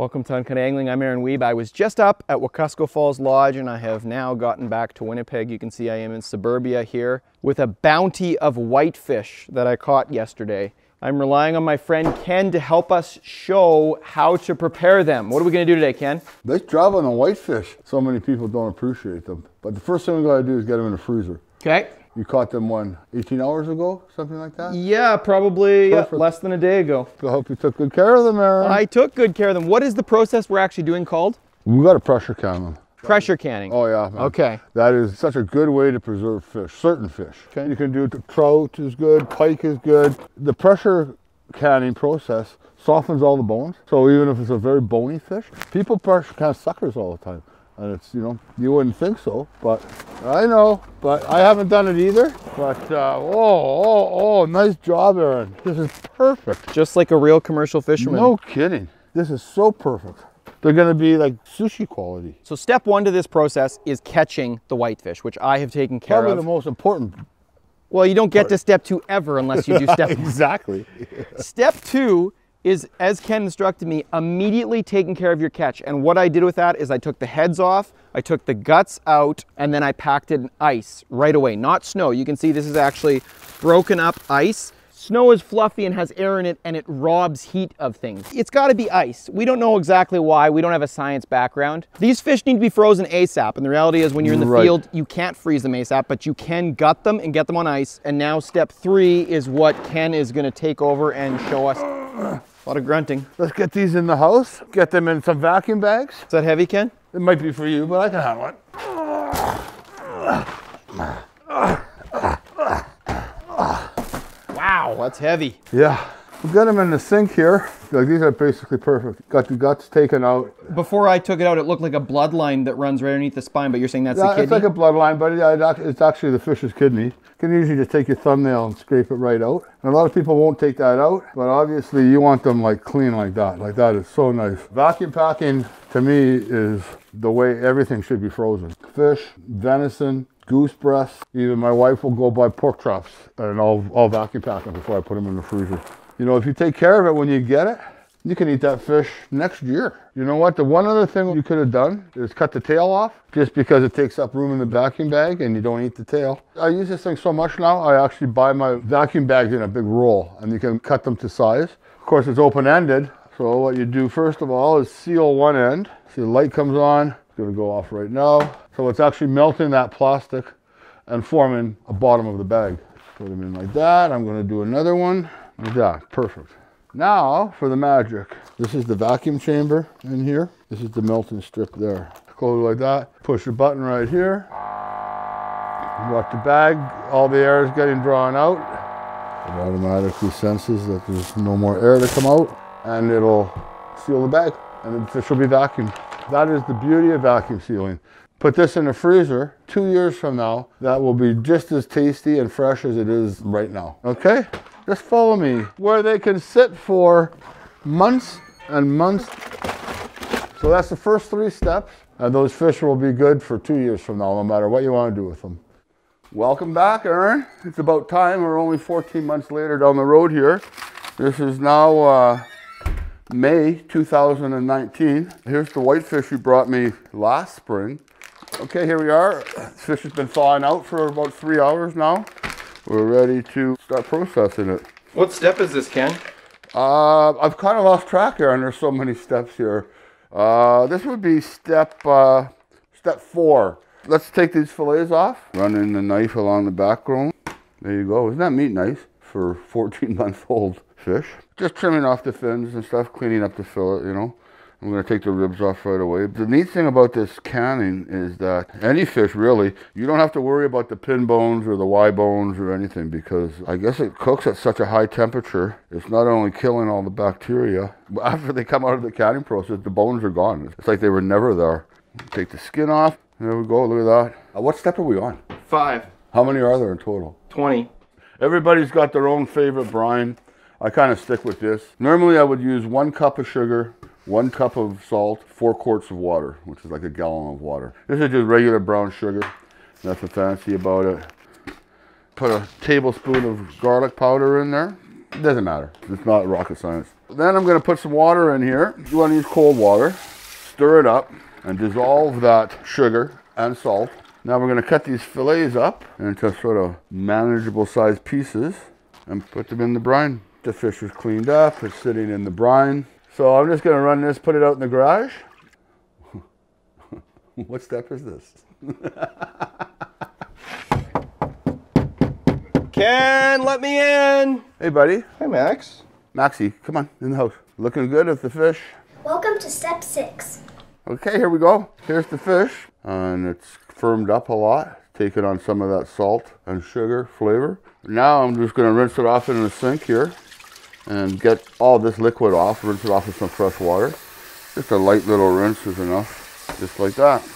Welcome to Uncut Angling. I'm Aaron Wiebe. I was just up at Wekusko Falls Lodge and I have now gotten back to Winnipeg. You can see I am in suburbia here with a bounty of whitefish that I caught yesterday. I'm relying on my friend Ken to help us show how to prepare them. What are we gonna do today, Ken? Nice job on the whitefish. So many people don't appreciate them. But the first thing we gotta do is get them in the freezer. Okay. You caught them one 18 hours ago, something like that? Yeah, probably yeah, less than a day ago. I hope you took good care of them, Aaron. I took good care of them. What is the process we're actually doing called? We got to pressure can them. Pressure canning. Oh yeah. man. Okay. That is such a good way to preserve fish, certain fish. Okay. You can do it trout is good, pike is good. The pressure canning process softens all the bones. So even if it's a very bony fish, people pressure can suckers all the time. And it's, you know, you wouldn't think so, but I know, but I haven't done it either. But, uh, oh, oh, oh, nice job, Aaron. This is perfect. Just like a real commercial fisherman. No kidding. This is so perfect. They're gonna be like sushi quality. So step one to this process is catching the whitefish, which I have taken care Probably of. the most important. Well, you don't get to step two ever unless you do step exactly. Step two is, as Ken instructed me, immediately taking care of your catch. And what I did with that is I took the heads off, I took the guts out, and then I packed it in ice right away, not snow. You can see this is actually broken up ice. Snow is fluffy and has air in it and it robs heat of things. It's gotta be ice. We don't know exactly why. We don't have a science background. These fish need to be frozen ASAP. And the reality is when you're in the Right. field, you can't freeze them ASAP, but you can gut them and get them on ice. And now step three is what Ken is gonna take over and show us. A lot of grunting. Let's get these in the house. Get them in some vacuum bags. Is that heavy, Ken? It might be for you, but I can handle it. That's heavy. Yeah. We've got them in the sink here. Like these are basically perfect. Got the guts taken out. Before I took it out, it looked like a bloodline that runs right underneath the spine, but you're saying that's Yeah, the kidney? it's like a bloodline, but yeah, it's actually the fish's kidney. You can usually just take your thumbnail and scrape it right out. And a lot of people won't take that out, but obviously you want them like clean like that. Like that is so nice. Vacuum packing to me is the way everything should be frozen. Fish, venison, goose breasts. Even my wife will go buy pork chops and I'll, I'll vacuum pack them before I put them in the freezer. You know, if you take care of it when you get it, you can eat that fish next year. You know what? The one other thing you could have done is cut the tail off just because it takes up room in the vacuum bag and you don't eat the tail. I use this thing so much now, I actually buy my vacuum bags in a big roll and you can cut them to size. Of course, it's open-ended. So what you do first of all is seal one end. See the light comes on, it's gonna go off right now. So it's actually melting that plastic and forming a bottom of the bag. Put them in like that. I'm gonna do another one like that, perfect. Now for the magic. This is the vacuum chamber in here. This is the melting strip there. Close it like that. Push the button right here. Watch the bag. All the air is getting drawn out. It automatically senses that there's no more air to come out and it'll seal the bag and fish will be vacuumed. That is the beauty of vacuum sealing. Put this in the freezer two years from now, that will be just as tasty and fresh as it is right now. Okay? Just follow me. Where they can sit for months and months. So that's the first three steps. And those fish will be good for two years from now, no matter what you want to do with them. Welcome back, Aaron. It's about time. We're only 14 months later down the road here. This is now uh, May 2019. Here's the whitefish you brought me last spring. Okay, here we are. This fish has been thawing out for about three hours now. We're ready to start processing it. What step is this, Ken? Uh, I've kind of lost track here, and there's so many steps here. Uh, this would be step uh, step four. Let's take these fillets off. Running the knife along the backbone. There you go. Isn't that meat nice for 14 month old fish? Just trimming off the fins and stuff, cleaning up the fillet, you know. I'm gonna take the ribs off right away. The neat thing about this canning is that any fish really, you don't have to worry about the pin bones or the Y bones or anything because I guess it cooks at such a high temperature. It's not only killing all the bacteria, but after they come out of the canning process, the bones are gone. It's like they were never there. Take the skin off. There we go, look at that. Uh, what step are we on? Five. How many are there in total? 20. Everybody's got their own favorite brine. I kind of stick with this. Normally I would use one cup of sugar, one cup of salt, four quarts of water, which is like a gallon of water. This is just regular brown sugar. Nothing fancy about it. Put a tablespoon of garlic powder in there. It doesn't matter. It's not rocket science. Then I'm gonna put some water in here. You wanna use cold water. Stir it up and dissolve that sugar and salt. Now we're gonna cut these fillets up into sort of manageable sized pieces and put them in the brine. The fish is cleaned up, it's sitting in the brine. So I'm just gonna run this, put it out in the garage. what step is this? Ken, let me in. Hey buddy, Hey, Max. Maxie, come on, in the house. Looking good at the fish. Welcome to step six. Okay, here we go. Here's the fish, and it's firmed up a lot, taken on some of that salt and sugar flavor. Now I'm just gonna rinse it off in the sink here and get all this liquid off, rinse it off with some fresh water. Just a light little rinse is enough, just like that.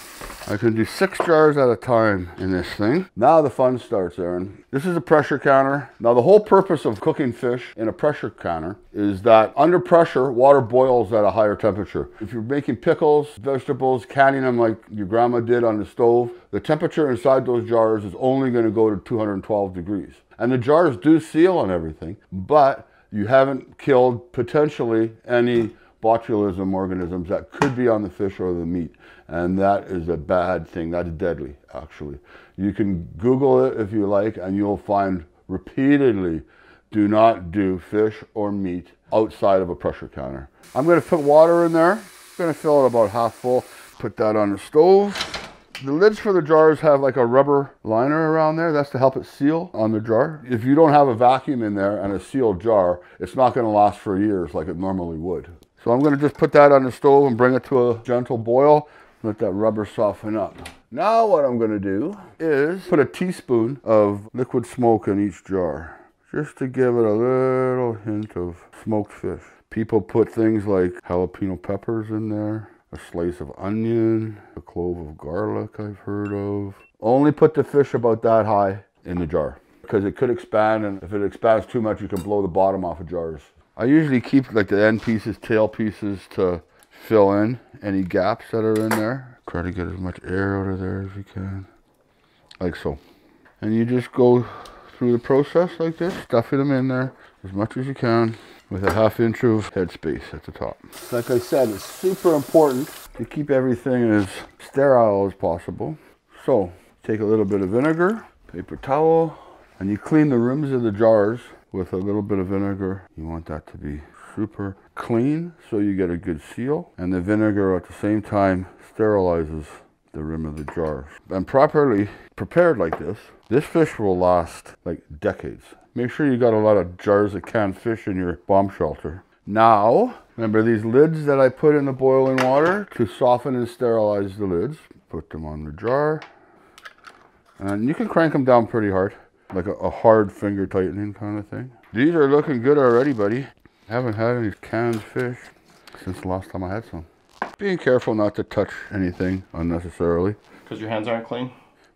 I can do six jars at a time in this thing. Now the fun starts, Aaron. This is a pressure canner. Now the whole purpose of cooking fish in a pressure canner is that under pressure, water boils at a higher temperature. If you're making pickles, vegetables, canning them like your grandma did on the stove, the temperature inside those jars is only gonna go to 212 degrees. And the jars do seal and everything, but you haven't killed potentially any botulism organisms that could be on the fish or the meat. And that is a bad thing. That's deadly, actually. You can Google it if you like, and you'll find repeatedly do not do fish or meat outside of a pressure canner. I'm going to put water in there. I'm going to fill it about half full. Put that on the stove. The lids for the jars have like a rubber liner around there. That's to help it seal on the jar. If you don't have a vacuum in there and a sealed jar, it's not going to last for years like it normally would. So I'm going to just put that on the stove and bring it to a gentle boil. Let that rubber soften up. Now what I'm going to do is put a teaspoon of liquid smoke in each jar. Just to give it a little hint of smoked fish. People put things like jalapeno peppers in there a slice of onion, a clove of garlic I've heard of. Only put the fish about that high in the jar because it could expand and if it expands too much you can blow the bottom off of jars. I usually keep like the end pieces, tail pieces to fill in any gaps that are in there. Try to get as much air out of there as you can, like so. And you just go through the process like this, stuffing them in there as much as you can with a half inch of headspace at the top. Like I said, it's super important to keep everything as sterile as possible. So take a little bit of vinegar, paper towel, and you clean the rims of the jars with a little bit of vinegar. You want that to be super clean so you get a good seal. And the vinegar at the same time sterilizes the rim of the jars. And properly prepared like this, this fish will last like decades. Make sure you got a lot of jars of canned fish in your bomb shelter. Now, remember these lids that I put in the boiling water to soften and sterilize the lids. Put them on the jar. And you can crank them down pretty hard, like a, a hard finger tightening kind of thing. These are looking good already, buddy. I haven't had any canned fish since the last time I had some. Being careful not to touch anything unnecessarily. Because your hands aren't clean?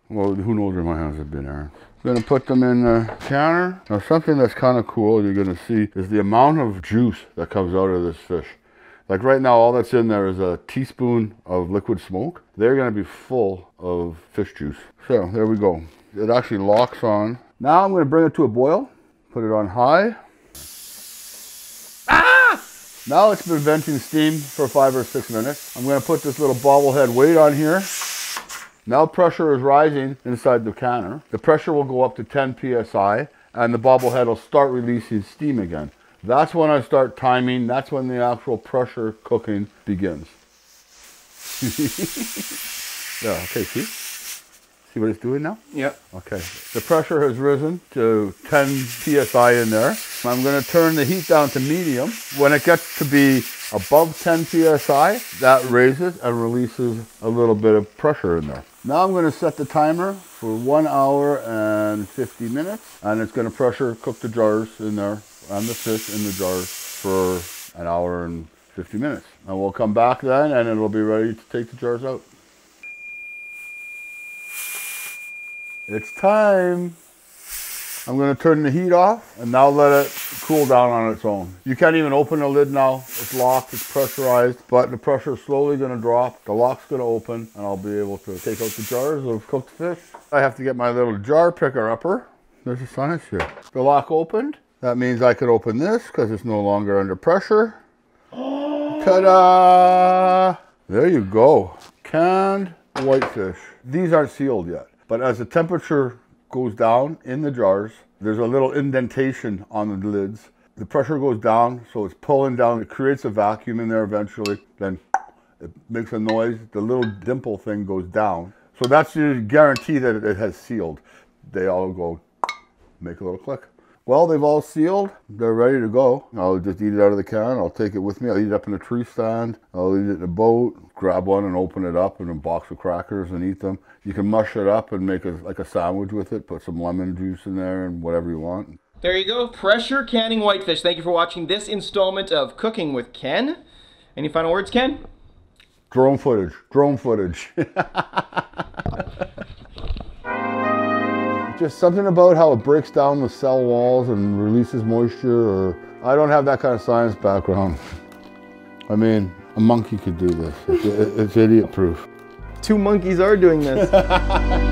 Well, who knows where my hands have been, Aaron. I'm gonna put them in the counter. Now something that's kind of cool you're gonna see is the amount of juice that comes out of this fish. Like right now, all that's in there is a teaspoon of liquid smoke. They're gonna be full of fish juice. So there we go. It actually locks on. Now I'm gonna bring it to a boil, put it on high. Ah! Now it's been venting steam for five or six minutes. I'm gonna put this little bobblehead weight on here. Now pressure is rising inside the canner. The pressure will go up to 10 psi and the bobblehead will start releasing steam again. That's when I start timing. That's when the actual pressure cooking begins. yeah, okay, see? See what it's doing now? Yeah. Okay. The pressure has risen to 10 psi in there. I'm going to turn the heat down to medium. When it gets to be above 10 psi, that raises and releases a little bit of pressure in there. Now I'm going to set the timer for one hour and 50 minutes, and it's going to pressure cook the jars in there and the fish in the jars for an hour and 50 minutes. And we'll come back then, and it'll be ready to take the jars out. It's time. I'm going to turn the heat off and now let it cool down on its own. You can't even open the lid now. It's locked, it's pressurized, but the pressure is slowly going to drop. The lock's going to open and I'll be able to take out the jars of cooked fish. I have to get my little jar picker upper. There's a science here. The lock opened That means I could open this because it's no longer under pressure. Ta-da! There you go. Canned whitefish. These aren't sealed yet, but as the temperature goes down in the jars, there's a little indentation on the lids. The pressure goes down, so it's pulling down. It creates a vacuum in there eventually. Then it makes a noise. The little dimple thing goes down. So that's your guarantee that it has sealed. They all go make a little click. Well, they've all sealed. They're ready to go. I'll just eat it out of the can. I'll take it with me. I'll eat it up in a tree stand. I'll eat it in a boat, grab one and open it up in a box of crackers and eat them. You can mush it up and make a, like a sandwich with it. Put some lemon juice in there and whatever you want. There you go. Pressure canning whitefish. Thank you for watching this installment of Cooking with Ken. Any final words, Ken? Drone footage. Drone footage. Just something about how it breaks down the cell walls and releases moisture or I don't have that kind of science background. I mean, a monkey could do this. It's, it's idiot proof. Two monkeys are doing this.